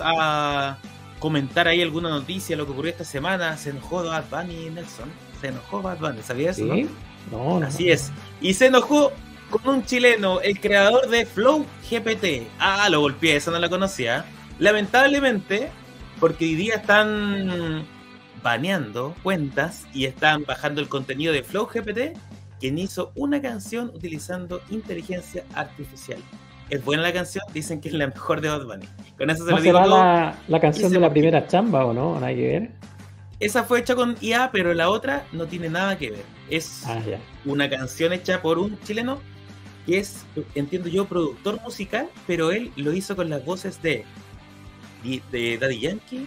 a comentar ahí alguna noticia, lo que ocurrió esta semana. Se enojó Bad Bunny Nelson. Se enojó Bad Bunny, ¿sabías eso? ¿Sí? No, no. Así es. Y se enojó con un chileno, el creador de Flow GPT. Ah, lo golpeé, eso no la conocía. Lamentablemente, porque hoy día están baneando cuentas y están bajando el contenido de Flow GPT, quien hizo una canción utilizando inteligencia artificial. Es buena la canción, dicen que es la mejor de Bad Bunny. Con eso se ¿No lo digo será todo. la, la canción de la porque- primera chamba o no? Nada que ver. Esa fue hecha con IA, pero la otra no tiene nada que ver. Es Ah, una canción hecha por un chileno que es, entiendo yo, productor musical, pero él lo hizo con las voces de, de Daddy Yankee,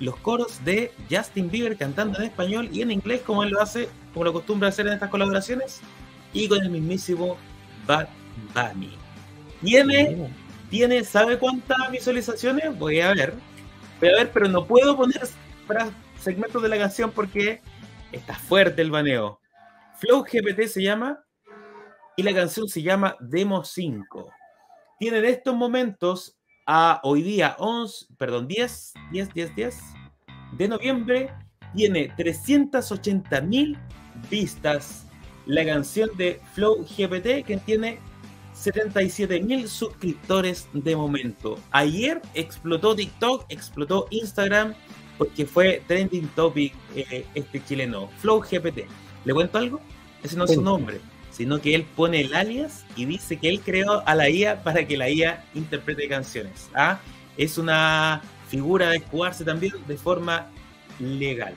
los coros de Justin Bieber cantando en español y en inglés, como él lo hace, como lo acostumbra hacer en estas colaboraciones, y con el mismísimo Bad Bunny. Tiene, tiene, ¿sabe cuántas visualizaciones? Voy a ver. Voy a ver, pero no puedo poner segmentos de la canción porque está fuerte el baneo. Flow GPT se llama y la canción se llama Demo 5. Tiene en estos momentos a hoy día 11, perdón, 10, 10, 10, 10 de noviembre tiene 380 mil vistas la canción de Flow GPT que tiene 77 mil suscriptores de momento. Ayer explotó TikTok, explotó Instagram porque fue trending topic eh, este chileno, Flow GPT. ¿Le cuento algo? Ese no es su nombre, sino que él pone el alias y dice que él creó a la IA para que la IA interprete canciones. ¿ah? Es una figura de jugarse también de forma legal.